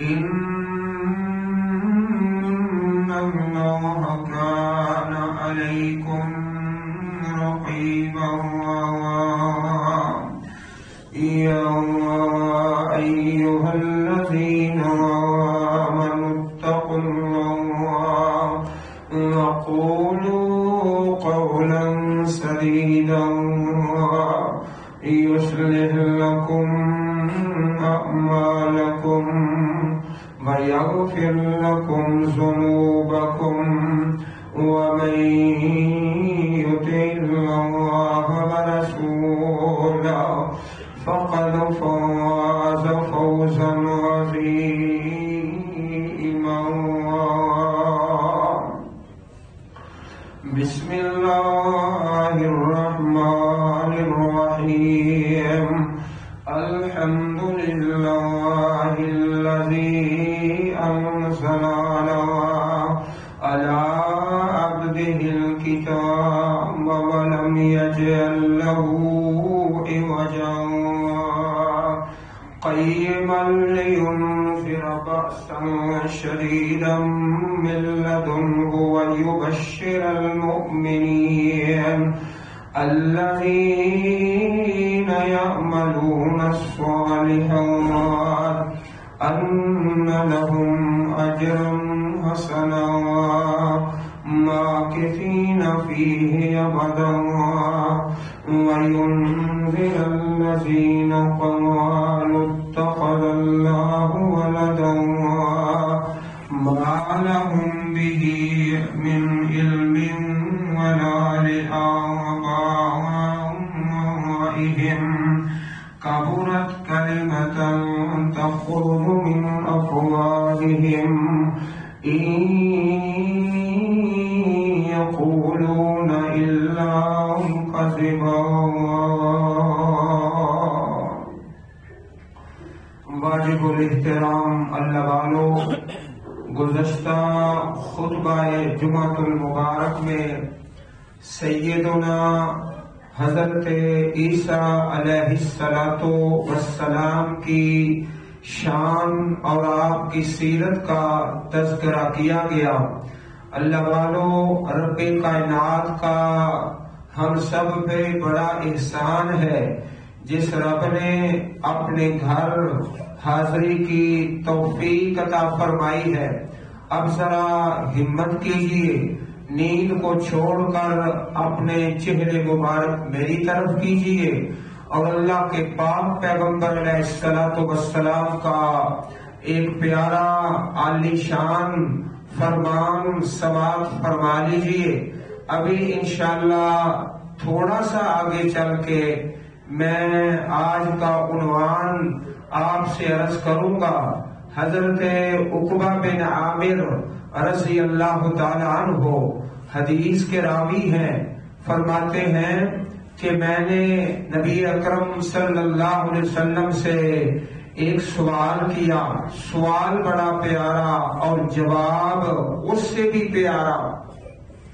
إن الله كان عليكم رقيبا يا أيها الذين آمنوا اتقوا الله وقولوا قولا سديدا يصلح لكم أعمالكم ويغفر لكم ذنوبكم ومن قيما لينذر بأسا شديدا من لدنه ويبشر المؤمنين الذين يعملون الصالحات أن لهم أجرا حسنا ماكثين فيه أبدا وينذر الذين قالوا أفواههم إن يقولون إلا كذبا واجب الاحترام اللہ والو، گزشتہ خطبہ جمعۃ المبارک میں سیدنا حضرت عیسیٰ علیہ السلاۃ والسلام کی شان اور آپ کی سیرت کا تذکرہ کیا گیا۔ اللہ والو، رب کائنات کا ہم سب پہ بڑا احسان ہے۔ جس رب نے اپنے گھر حاضری کی توفیق عطا فرمائی ہے۔ اب ذرا ہمت کیجیے نیند کو چھوڑ کر اپنے چہرے مبارک میری طرف کیجیے اور اللہ کے پاک پیغمبر علیہ السلاۃ وسلام کا ایک پیارا عالی شان فرمان سماعت فرما لیجیے ابھی انشاءاللہ تھوڑا سا آگے چل کے میں آج کا عنوان آپ سے عرض کروں گا۔ حضرت عقبہ بن عامر رضی اللہ تعالی عنہ حدیث کے راوی ہیں۔ فرماتے ہیں کہ میں نے نبی اکرم صلی اللہ علیہ وسلم سے ایک سوال کیا۔ سوال بڑا پیارا اور جواب اس سے بھی پیارا۔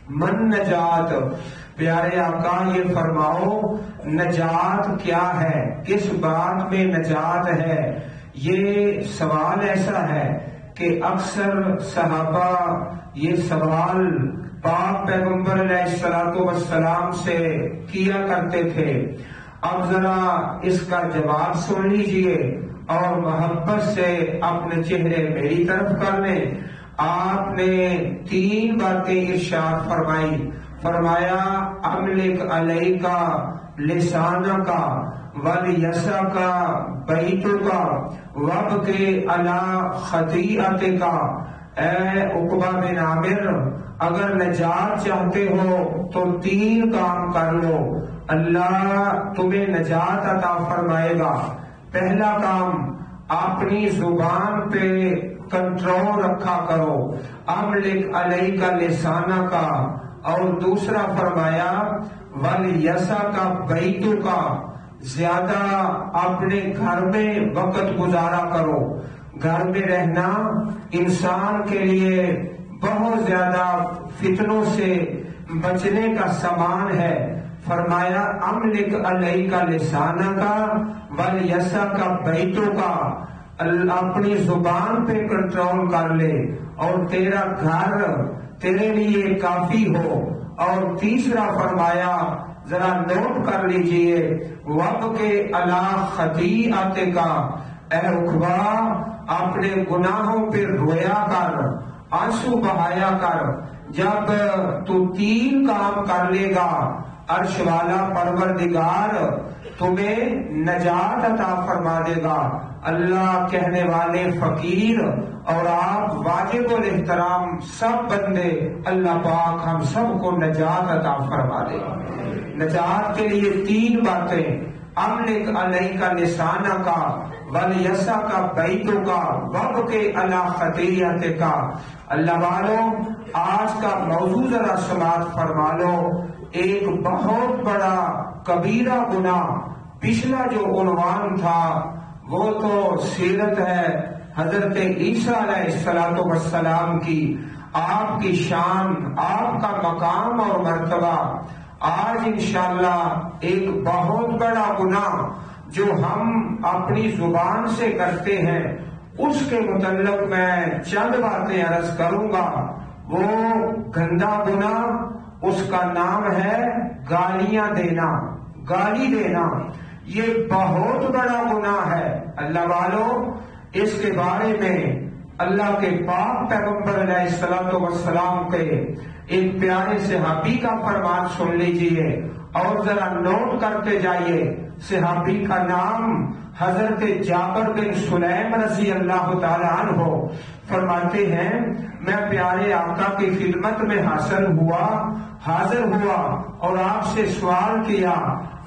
من نجات۔ پیارے آقا، یہ فرماؤ، نجات کیا ہے؟ کس بات میں نجات ہے؟ یہ سوال ایسا ہے کہ اکثر صحابہ یہ سوال پاک پیغمبر علیہ السلاۃ وسلام سے کیا کرتے تھے؟ اب ذرا اس کا جواب سن لیجیے اور محبت سے اپنے چہرے میری طرف کر لیں۔ آپ نے تین باتیں ارشاد فرمائی فرمایا، املک علیہ کا لسانہ کا ول یسا کا بیتو کا وب کے اللہ خطیعت کا اے اقبا بن عامر اگر نجات چاہتے ہو تو تین کام کر لو۔ اللہ تمہیں نجات عطا فرمائے گا۔ پہلا کام، اپنی زبان پہ کنٹرول رکھا کرو۔ املک علیہ کا لسانہ کا۔ اور دوسرا فرمایا ول یسا کا بیتو کا زیادہ اپنے گھر میں وقت گزارا کرو۔ گھر میں رہنا انسان کے لیے بہت زیادہ فتنوں سے بچنے کا سامان ہے۔ فرمایا، املک علیہ کا لسانہ کا ول یسا کا بیتوں کا اپنی زبان پہ کنٹرول کر لے اور تیرا گھر تیرے لیے کافی ہو۔ اور تیسرا فرمایا، ذرا نوٹ کر لیجیے وب کے اللہ خطی آتے کا اے اخبا اپنے گناہوں پہ رویا کر۔ آنسو بہایا کر، جب تو تین کام کر لے گا، عرش والا پروردگار تمہیں نجات عطا فرما دے گا۔ اللہ کہنے والے فقیر اور آپ واجب الاحترام سب بندے، اللہ پاک ہم سب کو نجات عطا فرما دے۔ نجات کے لیے تین باتیں۔ امن علیہ کا نشانہ کا، ولیسا کا، بیتوں کا، وب کے اللہ خطیت کا۔ اللہ والوں آج کا موضوع ذرا سماعت فرما لو۔ ایک بہت بڑا کبیرہ گناہ پچھلا جو عنوان تھا، وہ تو سیرت ہے حضرت عیسیٰ علیہ السلام والسلام کی۔ آپ کی شان، آپ کا مقام اور مرتبہ آج انشاءاللہ ایک بہت بڑا گناہ جو ہم اپنی زبان سے کرتے ہیں، اس کے متعلق میں چند باتیں عرض کروں گا۔ وہ گندا گناہ، اس کا نام ہے گالیاں دینا، گالی دینا۔ یہ بہت بڑا گناہ ہے۔ اللہ والوں اس کے بارے میں اللہ کے پاک پیغمبر علیہ السلام کے ایک پیارے صحابی کا فرمان سن لیجیے اور ذرا نوٹ کرتے جائیے۔ صحابی کا نام حضرت جابر بن سلیم رضی اللہ تعالیٰ عنہ فرماتے ہیں، میں پیارے آقا کی خدمت میں حاصل ہوا، حاضر ہوا اور آپ سے سوال کیا،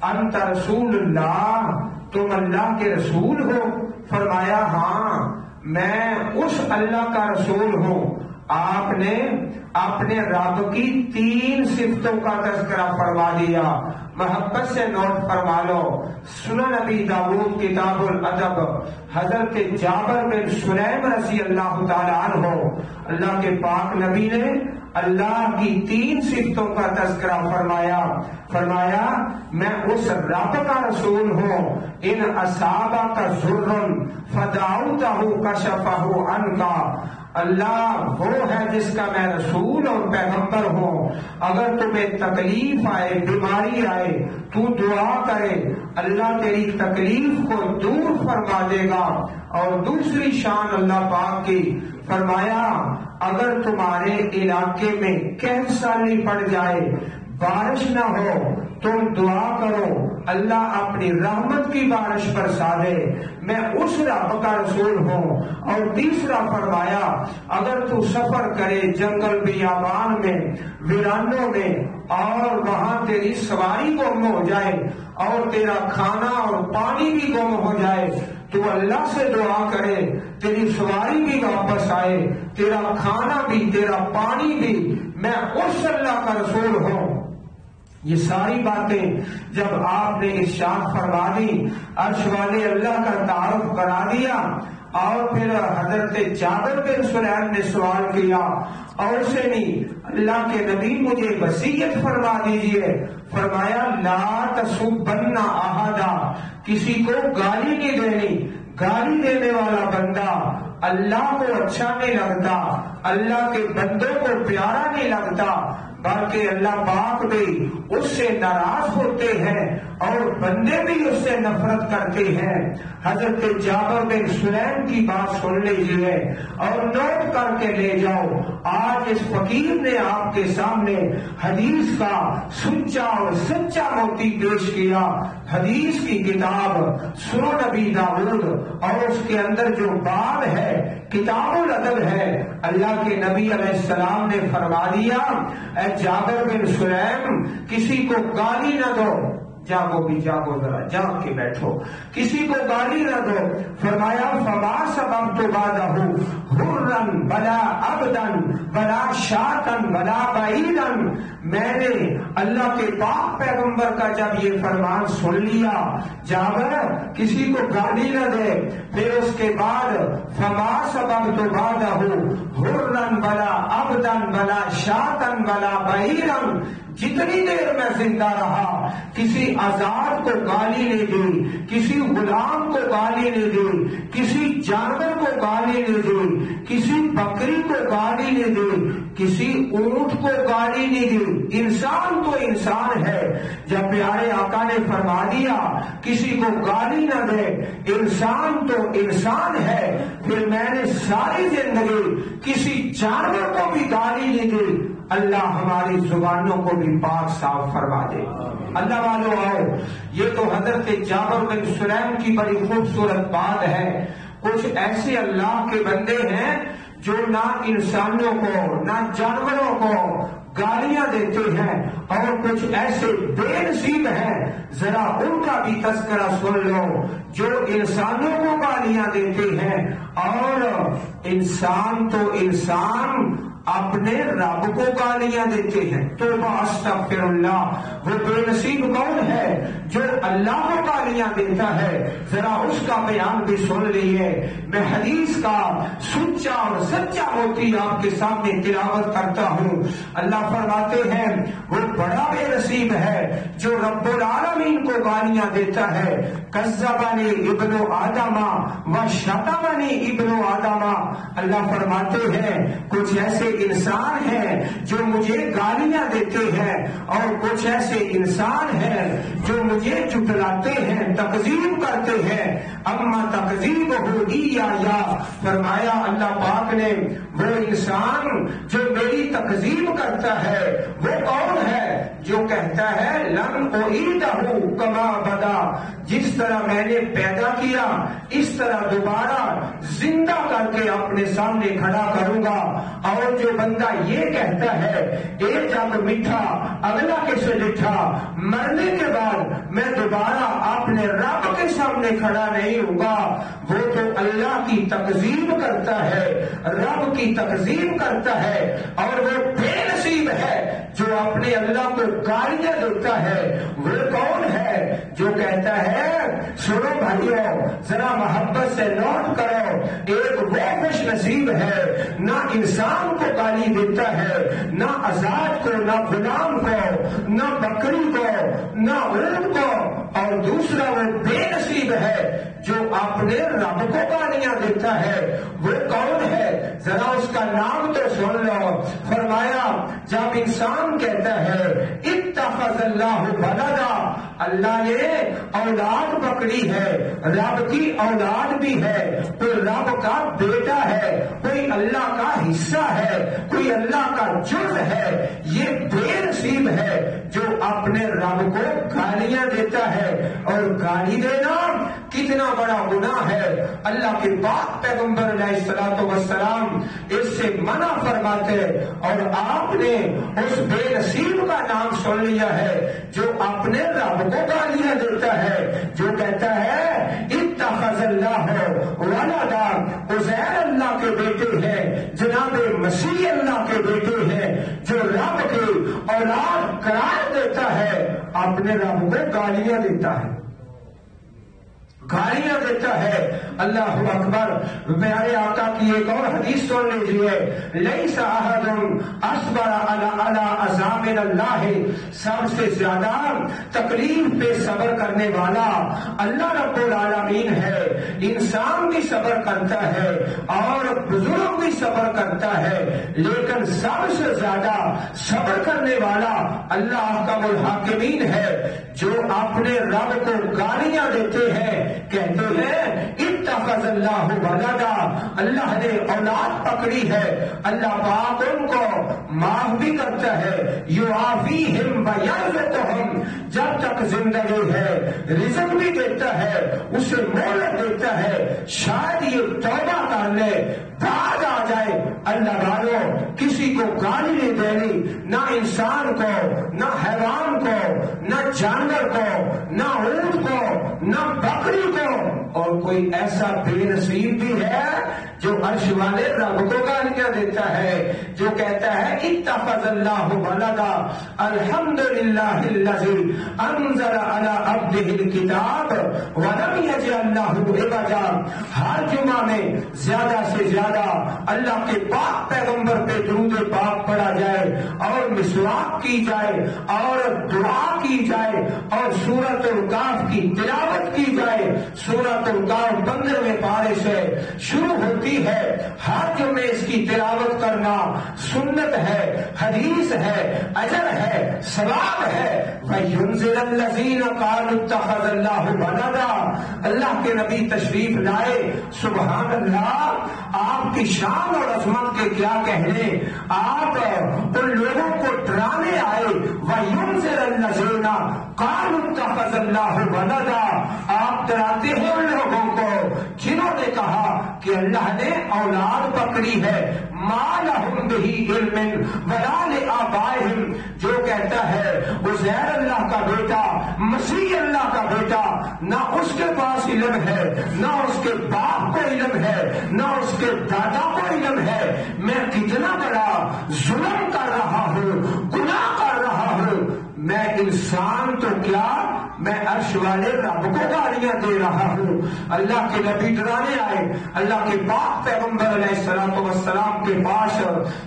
انت رسول اللہ؟ تم اللہ کے رسول ہو؟ فرمایا ہاں میں اس اللہ کا رسول ہوں۔ آپ نے اپنے رب کی تین صفتوں کا تذکرہ فرما دیا۔ محبت سے نوٹ فرما لو۔ سنن نبی داود کتاب الادب، حضرت جابر بن سلیم رضی اللہ تعالیٰ عنہ۔ اللہ کے پاک نبی نے اللہ کی تین صفتوں کا تذکرہ فرمایا۔ فرمایا، میں اس رب کا رسول ہوں۔ ان اصابہ کا ضرن فداؤتا ہوں کشفہ ان کا اللہ وہ ہے جس کا میں رسول اور پیغمبر ہوں۔ اگر تمہیں تکلیف آئے، بیماری آئے، تو دعا کرے۔ اللہ تیری تکلیف کو دور فرما دے گا۔ اور دوسری شان اللہ پاک کی، فرمایا، اگر تمہارے علاقے میں سالی پڑ جائے، بارش نہ ہو، تم دعا کرو۔ اللہ اپنی رحمت کی بارش پر سادے میں اس رب کا رسول ہوں۔ اور تیسرا فرمایا، اگر تو سفر کرے جنگل بیابان میں، ویرانوں میں، اور وہاں تیری سواری گم ہو جائے، اور تیرا کھانا اور پانی بھی گم ہو جائے، تو اللہ سے دعا کرے، تیری سواری بھی واپس آئے، تیرا کھانا بھی، تیرا پانی بھی، میں اس اللہ کا رسول ہوں۔ یہ ساری باتیں جب آپ نے ارشاد فرما دی، عرش والے اللہ کا تعارف کرا دیا اور پھر حضرت جابر بن سلیم نے سوال کیا، اور سے نہیں، اللہ کے نبی مجھے وسیعت فرما دیجیے۔ فرمایا، لا تسبنا احدا، کسی کو گالی نہیں دینی گالی دینے والا بندہ اللہ کو اچھا نہیں لگتا، اللہ کے بندوں کو پیارا نہیں لگتا بلکہ اللہ پاک بھی اس سے ناراض ہوتے ہیں اور بندے بھی اس سے نفرت کرتے ہیں۔ حضرت جابر بن سلیم کی بات سن لیجیے اور نوٹ کر کے لے جاؤ۔ آج اس فقیر نے آپ کے سامنے حدیث کا سچا اور سچا موتی پیش کیا۔ حدیث کی کتاب سنو نبی داود اور اس کے اندر جو باب ہے، کتاب الادب ہے، اللہ کے نبی علیہ السلام نے فرما دیا، اے جابر بن سلیم، کسی کو گالی نہ دو۔ جاگو بھی جاگو ذرا، جاگ کے بیٹھو۔ کسی کو گالی نہ دو فرمایا، فما سبب تو بادہ ہرن بلا ابدن بلا شاتن بلا بعیدن میں نے اللہ کے پاک پیغمبر کا جب یہ فرمان سن لیا جابر کسی کو گالی نہ دے۔ پھر اس کے بعد، فما سبب تو بادہ ہو ہرن بلا ابدن بلا شاطن بلا بہیرن جتنی دیر میں زندہ رہا، کسی آزاد کو گالی نہیں دی، کسی غلام کو گالی نہیں دی، کسی جانور کو گالی نہیں دی کسی بکری کو گالی نہیں دی کسی اونٹ کو گالی نہیں دی انسان تو انسان ہے۔ جب پیارے آقا نے فرما دیا، کسی کو گالی نہ دے، انسان تو انسان ہے۔ پھر میں نے ساری زندگی کسی جانور کو بھی گالی نہیں دی اللہ ہماری زبانوں کو بھی پاک صاف فرما دے۔ اللہ والو آؤ، یہ تو حضرت جابر بن سلیم کی بڑی خوبصورت بات ہے۔ کچھ ایسے اللہ کے بندے ہیں جو نہ انسانوں کو، نہ جانوروں کو گالیاں دیتے ہیں اور کچھ ایسے بے نصیب ہیں، ذرا ان کا بھی تذکرہ سن لو جو انسانوں کو گالیاں دیتے ہیں۔ اور انسان تو انسان اپنے رب کو گالیاں دیتے ہیں۔ تو استغفر اللہ وہ بے نصیب کون ہے جو اللہ کو گالیاں دیتا ہے؟ ذرا اس کا بیان بھی سن لیے میں حدیث کا سچا اور سچا موتی آپ کے سامنے تلاوت کرتا ہوں۔ اللہ فرماتے ہیں، وہ بڑا بے نصیب ہے جو رب العالمین کو گالیاں دیتا ہے۔ کزبانی ابن و آدما و شتمنی ابن و آدما اللہ فرماتے ہیں، کچھ ایسے انسان ہیں جو مجھے گالیاں دیتے ہیں اور کچھ ایسے انسان ہیں جو مجھے چٹلاتے ہیں تقزیم کرتے ہیں۔ اما تقزیب ہوگی یا یا؟ فرمایا اللہ پاک نے، وہ انسان جو میری تقزیم کرتا ہے، وہ کون ہے جو کہتا ہے، لن او کما بدا۔ جس طرح میں نے پیدا کیا، اس طرح دوبارہ زندہ کر کے اپنے سامنے کھڑا کروں گا۔ اور جو بندہ یہ کہتا ہے ایک جب میٹھا اگلا کیسے میٹھا مرنے کے بعد میں دوبارہ اپنے رب کے سامنے کھڑا نہیں ہوں گا۔ وہ تو اللہ کی تقزیم کرتا ہے، رب کی تقزیم کرتا ہے اور وہ بے نصیب ہے جو اپنے اللہ کو گالیاں دیتا ہے۔ وہ کون ہے جو کہتا ہے، سنو بھائیو، ذرا محبت سے نوٹ کرو، ایک وہ خوش نصیب ہے، نہ انسان کو گالی دیتا ہے، نہ آزاد کو، نہ غلام کو، نہ بکری کو، نہ اونٹ کو اور دوسرا وہ بے نصیب ہے جو اپنے رب کو گالیاں دیتا ہے۔ وہ کون ہے؟ ذرا اس کا نام تو سن لو۔ فرمایا، جب انسان کہتا ہے اتخذ اللہ بلدا اللہ نے اولاد پکڑی ہے، رب کی اولاد بھی ہے، کوئی رب کا بیٹا ہے، کوئی اللہ کا حصہ ہے، کوئی اللہ کا جز ہے، یہ بے نصیب ہے جو اپنے رب کو گالیاں دیتا ہے۔ اور گالی دینا کتنا بڑا گناہ ہے۔ اللہ کے پاک پیغمبر علیہ السلام وسلام اس سے منع فرماتے اور آپ نے اس بے نصیب کا نام سن لیا ہے، جو اپنے رب کو گالیاں دیتا ہے، جو کہتا ہے، اتخذ اللہ ولدا، عزیر اللہ کے بیٹے ہیں، جناب مسیح اللہ کے بیٹے ہیں، جو رب کے اولاد قرار دیتا ہے، اپنے رب کو گالیاں دیتا ہے۔ گالیاں دیتا ہے۔ اللہ اکبر پیارے آقا کی ایک اور حدیث سن لیجیے لئی اللہ سب سے زیادہ تکلیف پہ صبر کرنے والا اللہ رب العالمین ہے۔ انسان بھی صبر کرتا ہے اور بزرگ بھی صبر کرتا ہے، لیکن سب سے زیادہ صبر کرنے والا اللہ کا الحاکمین ہے، جو اپنے رب کو گالیاں دیتے ہیں، کہتے ہیں اتخذ اللہ ولدا. اللہ نے اولاد پکڑی ہے. اللہ پاک ان کو معاف بھی کرتا ہے. یو آفی ہم جب تک زندگی ہے، رزق بھی دیتا ہے، اسے مہلت دیتا ہے، شاید یہ توبہ کر لے، بعد آ جائے. اللہ والوں کسی کو گالی نہیں دینی. نہ انسان کو، نہ حیوان کو، نہ جانور کو، نہ اونٹ کو، نہ بکری کو. اور کوئی ایسا بے نصیب بھی ہے جو عرش والے رب کو گالیاں دیتا ہے، جو کہتا ہے، اتخذ اللہ ولدا الحمد للہ انزل على عبده الكتاب ولم يجعل له عوجا ہر جمعہ میں زیادہ سے زیادہ اللہ کے پاک پیغمبر پہ درود پاک پڑھا جائے اور مسواک کی جائے اور دعا کی جائے اور سورت القاف کی تلاوت کی جائے۔ سورت القاف پندرہویں پارے سے شروع ہوتی ہے۔ ہر جمعے اس کی تلاوت کرنا سنت ہے، حدیث ہے، اجر ہے، ثواب ہے۔ وَيُنزِلَ الَّذِينَ قَالُوا اتَّخَذَ اللَّهُ وَلَدًا۔ اللہ کے نبی تشریف لائے۔ سبحان اللہ آپ کی شان اور عظمت کے کیا کہنے۔ آپ ان لوگوں کو ڈرانے آئے۔ وَيُنزِلَ الَّذِينَ قَالُوا اتَّخَذَ اللَّهُ وَلَدًا۔ آپ ڈراتے ہیں ان لوگوں کو، جنہوں نے کہا کہ اللہ نے اولاد پکڑی ہے. مالہم بہی علم ولا جو کہتا ہے عزیر اللہ کا بیٹا مسیح اللہ کا بیٹا، نہ اس کے پاس علم ہے، نہ اس کے باپ کو علم ہے، نہ اس کے دادا کو علم ہے. میں کتنا بڑا ظلم کر رہا ہوں، گناہ کر میں انسان تو کیا میں عرش والے رب کو گالیاں دے رہا ہوں؟ اللہ کے نبی ڈرانے آئے، اللہ کے باپ پیغمبر علیہ السلام والسلام کے پاس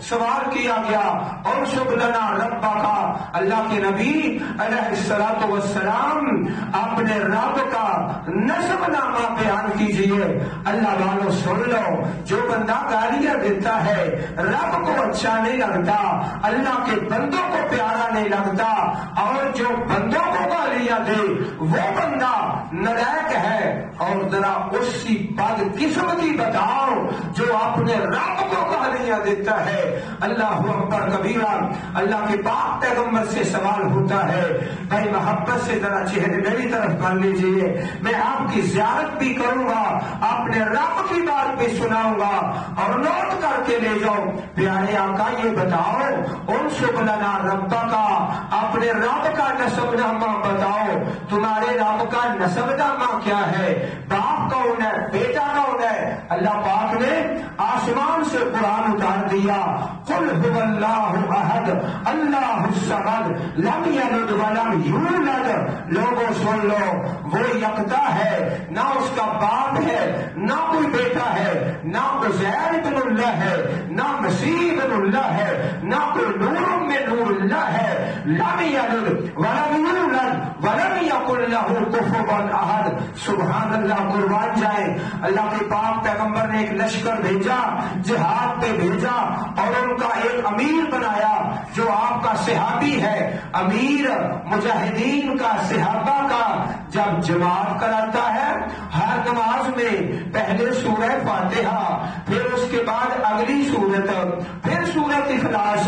سوال کیا گیا اور شب لنا ربا کا اللہ کے نبی علیہ السلام والسلام اپنے رب کا نصب نامہ بیان کیجیے۔ اللہ والوں سن لو، جو بندہ گالیاں دیتا ہے، رب کو اچھا نہیں لگتا، اللہ کے بندوں کو پیارا نہیں لگتا اور جو بندوں کو گالیاں دے، وہ بندہ نلائک ہے۔ اور ذرا اسی بد قسمتی بتاؤ جو اپنے رب کو گالیاں دیتا ہے۔ اللہ اکبر کبیرہ، اللہ کے پاک پیغمبر سے سوال ہوتا ہے۔ بھائی محبت سے ذرا چہرے میری طرف کر لیجیے۔ میں آپ کی زیارت بھی کروں گا، اپنے رب کی بات بھی سناؤں گا۔ اور نوٹ کر کے لے جاؤ۔ پیارے آقا، یہ بتاؤ ان شبلنا ربا کا اپنے رب کا نصب نامہ بتاؤ، تمہارے رب کا نصب نامہ کیا ہے؟ باپ کون ہے؟ بیٹا کون ہے؟ اللہ پاک نے آسمان سے قرآن اتار دیا۔ قل هو اللہ احد، اللہ الصمد، لم یلد ولم یولد۔ لوگوں سن لو، وہ یکتا ہے، نہ اس کا باپ ہے، نہ کوئی بیٹا ہے، نہ عزیر بن اللہ ہے، نہ مسیح بن اللہ ہے، نہ کوئی نور میں نور اللہ ہے۔ لم یلد ولم یولد ولم یقل له کفوا احد سبحان اللہ قربان جائے۔ اللہ کے پاک پیغمبر نے ایک لشکر بھیجا، جہاد پہ بھیجا اور ان کا ایک امیر بنایا جو آپ کا صحابی ہے۔ امیر مجاہدین کا صحابہ کا جب جماعت کراتا ہے، ہر نماز میں پہلے سورہ فاتحہ، پھر اس کے بعد اگلی سورت، پھر سورت اخلاص۔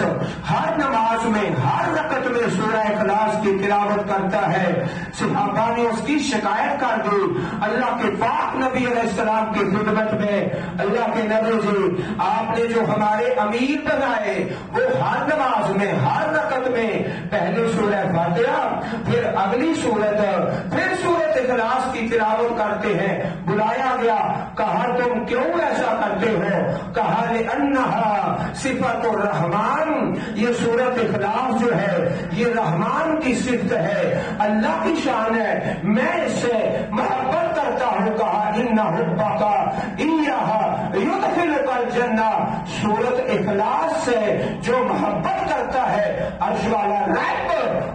ہر نماز میں، ہر رقط میں سورہ اخلاص کی تلاوت کرتا ہے۔ صحابہ نے اس کی شکایت کر دی۔ اللہ کے پاک نبی علیہ السلام کی خدمت میں اللہ کے نبی جی آپ نے جو ہمارے امیر بنائے، وہ ہر نماز میں، ہر رقط میں، پہلے سورہ فاتحہ، پھر اگلی سورت، پھر سورت اخلاص کی تلاوت کرتے ہیں۔ بلایا گیا، کہا تم کیوں ایسا کرتے ہو؟ کہا انہا صفت الرحمان یہ سورت اخلاص جو ہے، یہ رحمان کی صفت ہے، اللہ کی شان ہے۔ میں اس سے محبت کرتا ہوں، کہا ان حبا کا یدخل کا جنہ سورت اخلاص سے جو محبت کرتا ہے، عرش والا رب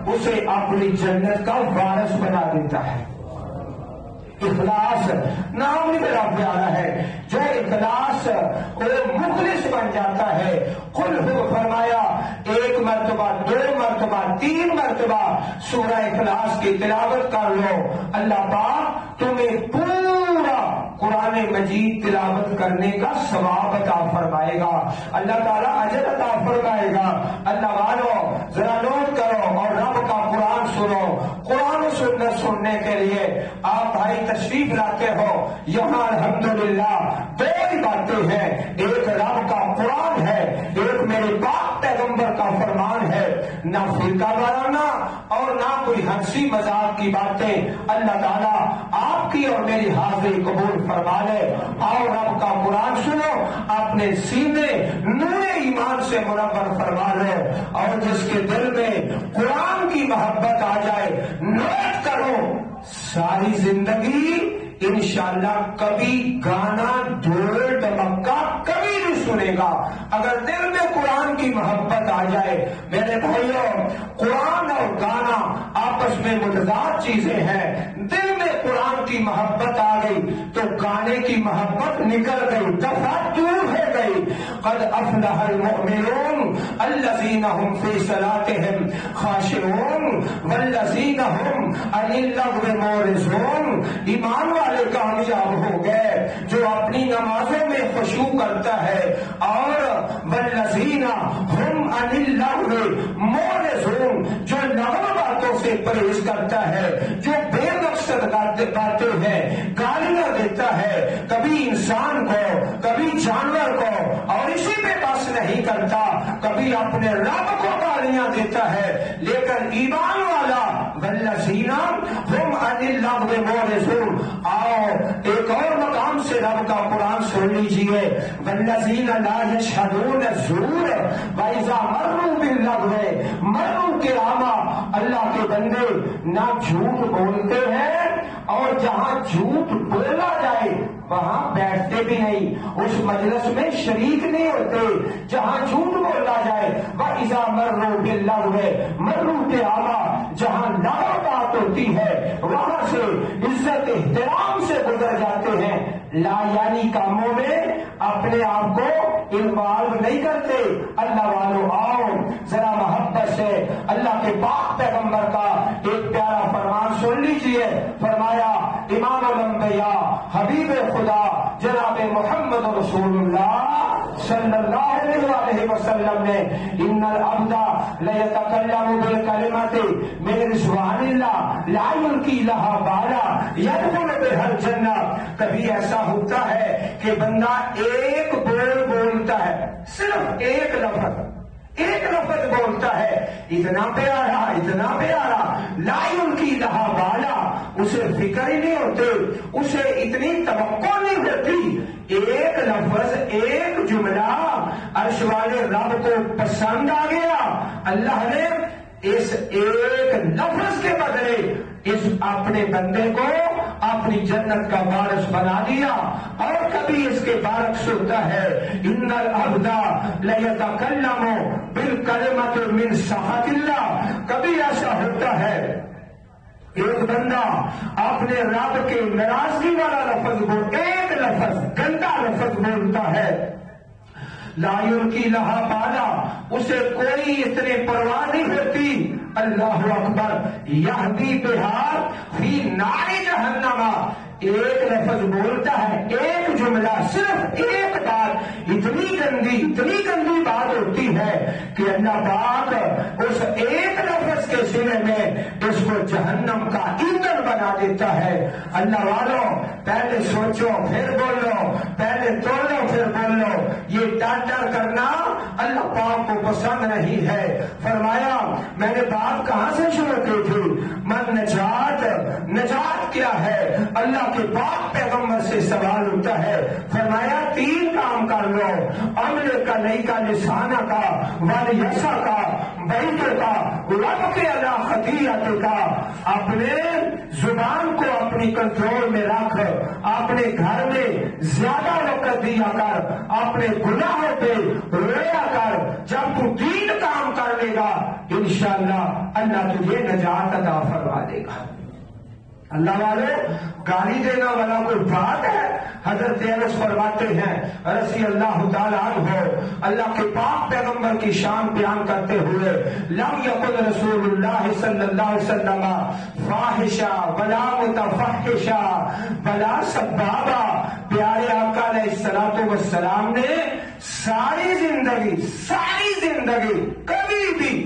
اسے اپنی جنت کا وارث بنا دیتا ہے۔ اخلاص نام ہی میرا پیارا ہے۔ جو اخلاص وہ مخلص بن جاتا ہے۔ کل ہو فرمایا، ایک مرتبہ، دو مرتبہ، تین مرتبہ سورہ اخلاص کی تلاوت کر لو۔ اللہ پاک تمہیں پورا قرآن مجید تلاوت کرنے کا ثواب عطا فرمائے گا۔ اللہ تعالیٰ اجر عطا فرمائے گا۔ اللہ والو، ذرا نوٹ کرو اور رب سنو، قرآن سنت سننے کے لیے آپ بھائی تشریف لاتے ہو۔ یہاں الحمدللہ دو ہی باتیں ہیں۔ ایک رب کا قرآن ہے نہ فرقہ وارانہ اور نہ کوئی ہنسی مذاق کی باتیں۔ اللہ تعالیٰ آپ کی اور میری حاضری قبول فرما لے۔ اور رب کا قرآن سنو، اپنے سینے نور ایمان سے مربر فرما لے۔ اور جس کے دل میں قرآن کی محبت آ جائے، نوٹ کرو، ساری زندگی انشاءاللہ کبھی گانا ڈھول ڈمکا کبھی نہیں سنے گا۔ اگر دل میں قرآن کی محبت آ جائے، میرے بھائیوں قرآن اور گانا آپس میں متضاد چیزیں ہیں۔ دل میں قرآن کی محبت آ گئی تو گانے کی محبت نکل گئی، دفعہ دور ہو گئی۔ قد افلح المؤمنون الذين هم في صلاتهم خاشعون والذين هم عن اللغو معرضون۔ ایمان والے کامیاب ہو گئے، جو اپنی نمازوں میں خوشبو کرتا ہے۔ اور بلزینہ هم عن جو لغو باتوں سے پرہیز کرتا ہے، جو بے مقصد باتیں ہیں کبھی انسان کو، کبھی جانور کو، اور اسی پہ بس نہیں کرتا، کبھی اپنے رب کو گالیاں دیتا ہے۔ لیکن ایمان والا ولسینا ہم اللہ آؤ، ایک اور مقام سے رب کا قرآن سن لیجیے ولسین لا یشہدون الزور۔ وَإِذَا مرو بِاللَّغْوِ مرو کے آما اللہ کے بندے نہ جھوٹ بولتے ہیں اور جہاں جھوٹ بولا جائے، وہاں بیٹھتے بھی نہیں اس مجلس میں شریک نہیں ہوتے، جہاں جھوٹ بولا جائے، وہ ایزا مرو بلّہ ہوئے مرو کے آگا جہاں لڑا بات ہوتی ہے، وہاں سے عزت، احترام سے گزر جاتے ہیں۔ لا یعنی کاموں میں اپنے آپ کو انوالو نہیں کرتے۔ اللہ والو آؤ ذرا محبت سے اللہ کے پاک پیغمبر کا ایک پیارا فرمان سن لیجیے فرمایا امام الانبیاء حبیب خدا جناب محمد رسول اللہ صلی اللہ علیہ وسلم نے ان العبد لیتکلم بالکلمت من رضوان اللہ، لا یلقی لها بالا یدخل بها جنہ کبھی ایسا ہوتا ہے کہ بندہ ایک بول بولتا ہے، صرف ایک لفظ۔ ایک لفظ بولتا ہے، اتنا پیارا اتنا پیارا لا ان کی لہا بالا، اسے فکر ہی نہیں ہوتے اسے اتنی توقع نہیں ہوتی۔ ایک لفظ، ایک جملہ، عرش والے رب کو پسند آ گیا۔ اللہ نے اس ایک لفظ کے بدلے اس اپنے بندے کو اپنی جنت کا بارش بنا دیا اور کبھی اس کے بارش ہوتا ہے، ان البدا لیتا کلمو بالکلمت من صحت اللہ. کبھی ایسا ہوتا ہے، ایک بندہ اپنے رب کے ناراضگی والا لفظ بول، ایک لفظ، گندا لفظ بولتا ہے۔ لائن کی لہا پالا اسے کوئی اتنے پرواہ نہیں ہوتی اللہ اکبر یہ بھی بہار فی ناری جہنما ایک لفظ بولتا ہے، ایک جملہ صرف ایک بات اتنی گندی اتنی گندی بات ہوتی ہے کہ اللہ پاک اس ایک لفظ کے سرے میں اس کو جہنم کا ایندھن بنا دیتا ہے۔ اللہ والوں، پہلے سوچو، پھر بولو، پہلے توڑو، پھر بولو۔ یہ ٹاٹر کرنا اللہ پاک کو پسند نہیں ہے۔ فرمایا، میں نے بات کہاں سے شروع کی تھی؟ من نجات نجات کیا ہے؟ اللہ کے پاک پیغمبر سے سوال ہوتا ہے۔ فرمایا، تین کام کر لو۔ عمل کا، نئی کا لسانہ کا ول یسا کا بیٹے کا، رب کے اللہ خطیت کا۔ اپنے زبان کو اپنی کنٹرول میں رکھ۔ اپنے گھر میں زیادہ وقت دیا کر۔ اپنے گناہوں پہ رویا کر۔ جب تو تین کام کر لے گا، انشاءاللہ اللہ تجھے نجات عطا فرما دے گا۔ اللہ والے، گالی دینا والا کوئی بات ہے؟ حضرت انس فرماتے ہیں رسی اللہ تعالیٰ عنہ، اللہ کے پاک پیغمبر کی شان بیان کرتے ہوئے، لم یقل رسول اللہ صلی اللہ علیہ وسلم، فاحشہ بلا متفحشہ بلا سبابا پیارے آقا علیہ السلام والسلام نے ساری زندگی ساری زندگی کبھی بھی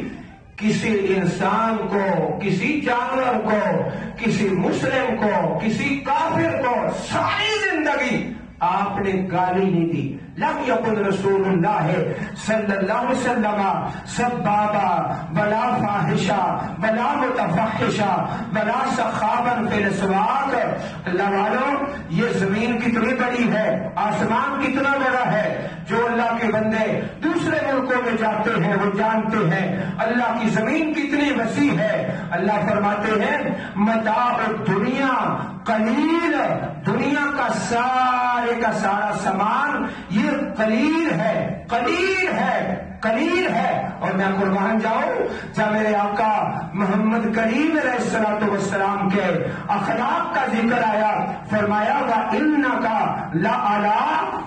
کسی انسان کو، کسی جانور کو، کسی مسلم کو، کسی کافر کو ساری زندگی آپ نے گالی نہیں دی۔ لم یقل رسول اللہ صلی اللہ علیہ وسلم سب بابا بلا فاحشہ بلا متفحشہ بلا سخابن فی الاسواق۔ اللہ والوں یہ زمین کتنی بڑی ہے، آسمان کتنا بڑا ہے۔ جو اللہ کے بندے دوسرے ملکوں میں جاتے ہیں، وہ جانتے ہیں، اللہ کی زمین کتنی وسیع ہے۔ اللہ فرماتے ہیں، متاع دنیا قلیل، دنیا کا سارے کا سارا سامان، یہ قلیل ہے قلیل ہے۔ قلیل ہے۔ اور میں قربان جاؤں جب میرے آقا محمد کریم علیہ السلام والسلام کے اخلاق کا ذکر آیا، فرمایا گا ان کا لا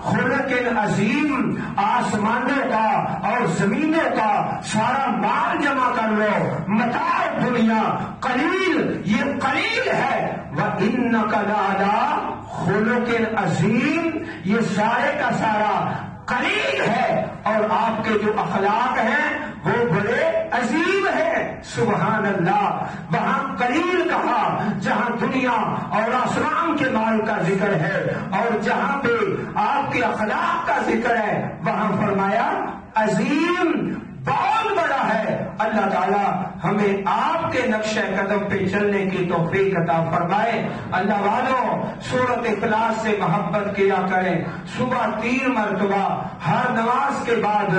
خلق عظیم آسمانوں کا اور زمینوں کا سارا مال جمع کر لو۔ متا دنیا قلیل، یہ قلیل ہے۔ وہ ان کا لا خلق عظیم یہ سارے کا سارا قریب ہے اور آپ کے جو اخلاق ہیں وہ بڑے عظیم ہیں۔ سبحان اللہ۔ وہاں قلیل کہا، جہاں دنیا اور آسمان کے مال کا ذکر ہے اور جہاں پہ آپ کے اخلاق کا ذکر ہے، وہاں فرمایا، عظیم، بہت بڑا ہے۔ اللہ تعالیٰ ہمیں آپ کے نقش قدم پہ چلنے کی توفیق عطا فرمائے۔ اللہ والوں سورت اخلاص سے محبت کیا کریں۔ صبح تین مرتبہ، ہر نماز کے بعد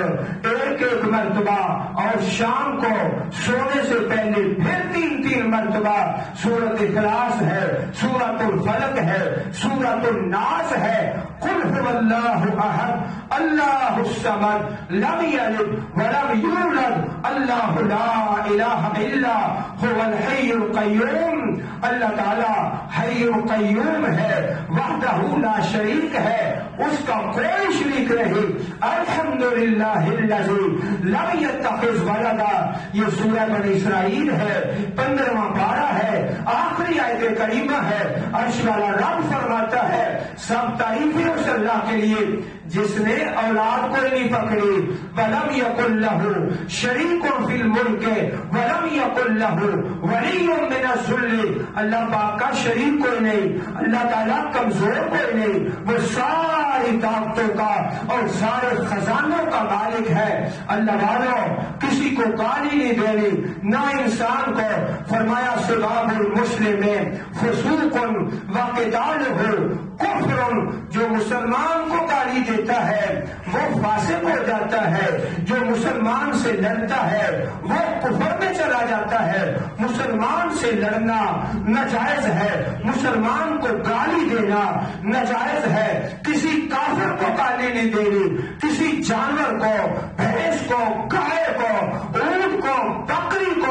ایک ایک مرتبہ، اور شام کو سونے سے پہلے پھر تین تین مرتبہ سورت اخلاص ہے، سورت الفلق ہے، سورت الناس ہے۔ کل اللہ احد، اللہ الصمد، لم یلد ولم یولد، اللہ اللہ لا الہ الا هو الحی القیوم۔ اللہ تعالی حی القیوم ہے، وحدہ لا شریک ہے، اس کا کوئی شریک نہیں۔ الحمدللہ اللذی لم یتخذ ولدا۔ یہ سورہ بن اسرائیل ہے، پندرواں پارہ ہے، آخری آیت کریمہ ہے۔ عرش والا رب فرماتا ہے، سب تعریفیں اس اللہ کے لیے۔ جس نے اولاد کو نہیں پکڑی، ولم یق اللہ شریک فی الملک، ولم یق اللہ ولی من الذل۔ اللہ پاک کا شریک کوئی نہیں، اللہ تعالیٰ کمزور کوئی نہیں، وہ ساری طاقتوں کا اور سارے خزانوں کا مالک ہے۔ اللہ والوں، کسی کو گالی نہیں دینی نہ انسان کو۔ فرمایا سباب المسلم فسوق و قتال ہو، کفر جو مسلمان کو گالی دیتا ہے، وہ فاسق ہو جاتا ہے، جو مسلمان سے لڑتا ہے، وہ کفر میں چلا جاتا ہے۔ مسلمان سے لڑنا ناجائز ہے۔ مسلمان کو گالی دینا ناجائز ہے۔ کسی کافر کو گالی نہیں دینی۔ کسی جانور کو، بھینس کو، گائے کو، اونٹ کو، بکری کو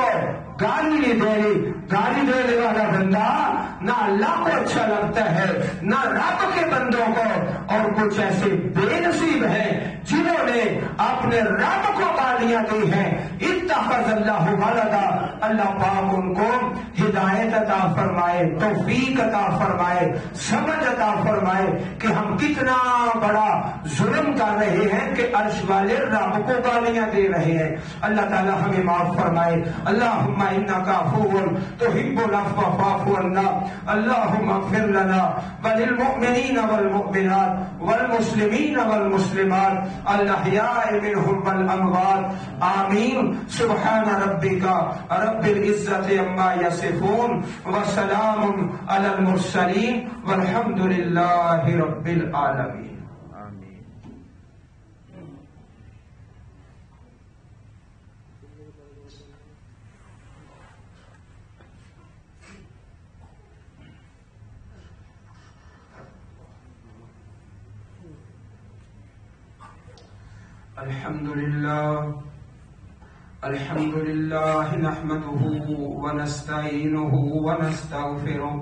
گالی نہیں دینی گالی دینے والا بندہ نہ اللہ کو اچھا لگتا ہے، نہ رب کے بندوں کو۔ اور کچھ ایسے بے نصیب ہیں جنہوں نے اپنے رب کو گالیاں دی ہیں۔ اتخذ اللہ والدہ اللہ پاک ان کو ہدایت عطا فرمائے، توفیق عطا فرمائے، سمجھ عطا فرمائے کہ ہم کتنا بڑا ظلم کر رہے ہیں کہ عرش والے رب کو گالیاں دے رہے ہیں۔ اللہ تعالی ہمیں معاف فرمائے۔ اللہم انکا عفو تحب العفو فاعف عنا. اللہم اغفر لنا وللمؤمنین والمؤمنات والمسلمین والمسلمات الاحیاء منهم والاموات آمین سبحان ربک رب العزت اما یصفون وسلام علی المرسلین والحمد للہ رب العالمین الحمد لله الحمد لله نحمده ونستعينه ونستغفره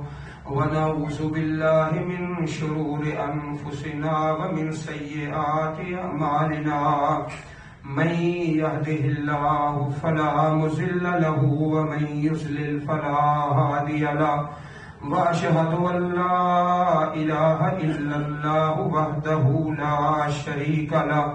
ونعوذ بالله من شرور أنفسنا ومن سيئات أعمالنا. من يهده الله فلا مزل له ومن يزلل فلا هادي له. وأشهد أن لا إله إلا الله وحده لا شريك له.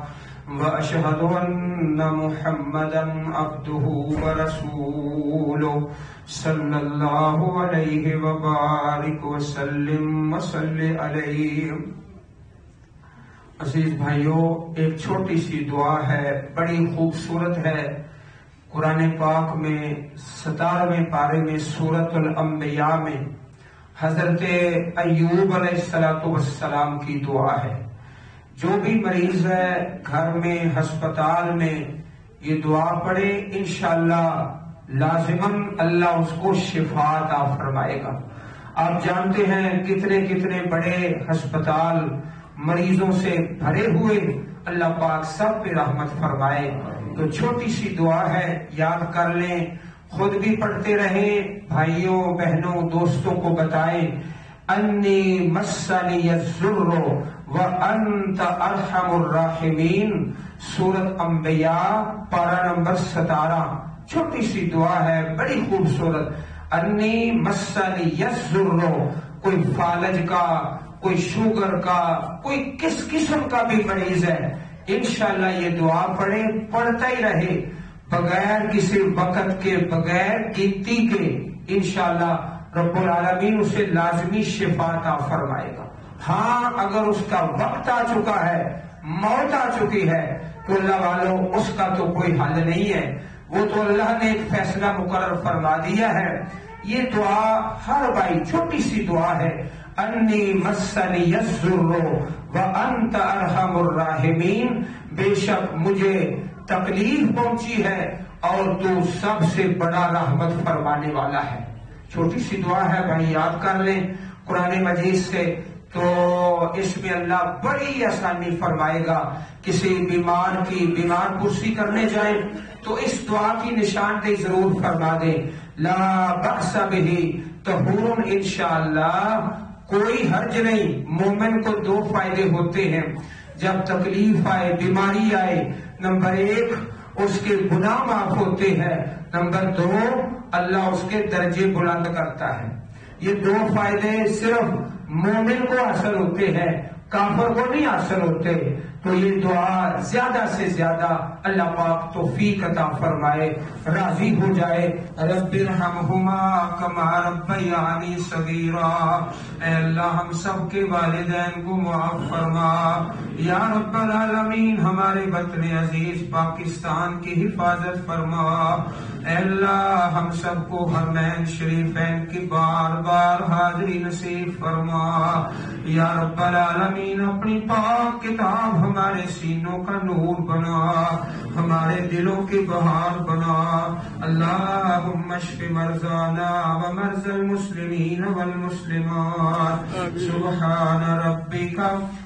وأشهد أن محمدا عبده ورسوله صلى الله عليه وبارك وسلم وصل عليه. عزیز بھائیوں ایک چھوٹی سی دعا ہے، بڑی خوبصورت ہے۔ قرآن پاک میں، ستارویں پارے میں سورت الانبیاء میں حضرت ایوب علیہ السلاۃ والسلام کی دعا ہے۔ جو بھی مریض ہے گھر میں، ہسپتال میں، یہ دعا پڑھے، انشاءاللہ لازمن اللہ اس کو شفا عطا فرمائے گا۔ آپ جانتے ہیں کتنے کتنے بڑے ہسپتال مریضوں سے بھرے ہوئے، اللہ پاک سب پہ رحمت فرمائے۔ تو چھوٹی سی دعا ہے، یاد کر لیں۔ خود بھی پڑھتے رہیں، بھائیوں، بہنوں، دوستوں کو بتائیں انی مسلی الزر و انت ارحم الراحمین سورت انبیاء پارا نمبر ستارہ۔ چھوٹی سی دعا ہے، بڑی خوبصورت۔ انی مسلی یزر کوئی فالج کا، کوئی شوگر کا، کوئی کس قسم کا بھی مریض ہے۔ انشاءاللہ یہ دعا پڑھے، پڑھتا ہی رہے۔ بغیر کسی وقت کے، بغیر گنتی کے، انشاءاللہ رب العالمین اسے لازمی شفا فرمائے گا۔ ہاں اگر اس کا وقت آ چکا ہے، موت آ چکی ہے، تو اللہ والوں، اس کا تو کوئی حل نہیں ہے۔ وہ تو اللہ نے ایک فیصلہ مقرر فرما دیا ہے۔ یہ دعا ہر بھائی چھوٹی سی دعا ہے۔ انی مسنی یسر ارحم الراحمین۔ بے شک مجھے تکلیف پہنچی ہے اور تو سب سے بڑا رحمت فرمانے والا ہے۔ چھوٹی سی دعا ہے، بھائی، یاد کر لیں۔ قرآن مجید سے تو اس میں اللہ بڑی آسانی فرمائے گا، کسی بیمار کی بیمار پرسی کرنے جائیں تو اس دعا کی نشاندہی ضرور فرما دیں۔ لا بأس بھی تحور انشاءاللہ کوئی حرج نہیں۔ مومن کو دو فائدے ہوتے ہیں۔ جب تکلیف آئے، بیماری آئے، نمبر ایک، اس کے گناہ معاف ہوتے ہیں۔ نمبر دو، اللہ اس کے درجے بلند کرتا ہے۔ یہ دو فائدے صرف مومن کو اثر ہوتے ہیں، کافر کو نہیں اثر ہوتے، تو یہ دعا زیادہ سے زیادہ اللہ پاک توفیق عطا فرمائے، راضی ہو جائے۔ رب ارحمہما کما ربیانی صغیرا۔ اے اللہ، ہم سب کے والدین کو معاف فرما۔ یا رب العالمین، ہمارے وطن عزیز پاکستان کی حفاظت فرما۔ اے اللہ، ہم سب کو حرمین شریفین کی بار بار حاضری نصیب فرما۔ یا رب العالمین، اپنی پاک کتاب ہمارے سینوں کا نور بنا۔ ہمارے دلوں کی بہار بنا۔ اللہ اشف مرزانا و مرز المسلمین والمسلمات۔ سبحان ربک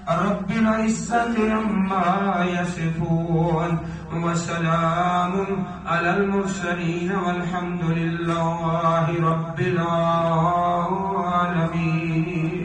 رب العزت عما یصفون۔ وسلام على المرسلين والحمد لله رب العالمين